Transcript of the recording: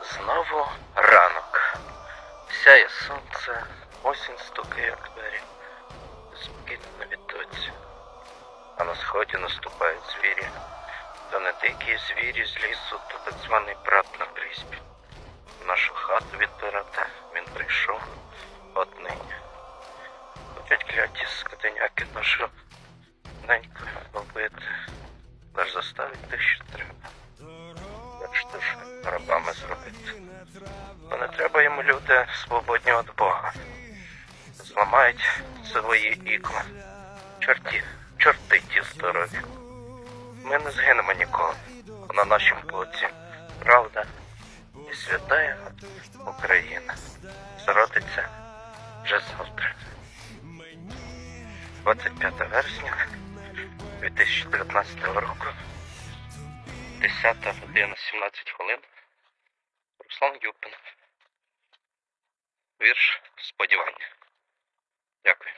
Знову ранок. Сяє сонце, осінь стукає в двері. Спокійно на відтоці. А на сході наступають звірі. Та не дикі звірі з лісу, то так званий брат на призьбі. Нашу хату відбирати він прийшов однині. Хотять кляті скотиняки нашу неньку побити. Лиш заставить те, що треба. Як ж то ж Рабами зробити? Бо не треба йому люди свободні від Бога. Зламають свої ікла. Чорті, чорти ті здорові. Ми не згинемо ніколи. На нашому боці. Правда і святая Україна. Зародиться вже завтра. 25 вересня 2019 року. 10 година 17 хвилин. Руслан Юпин. Вірш сподівання. Дякую.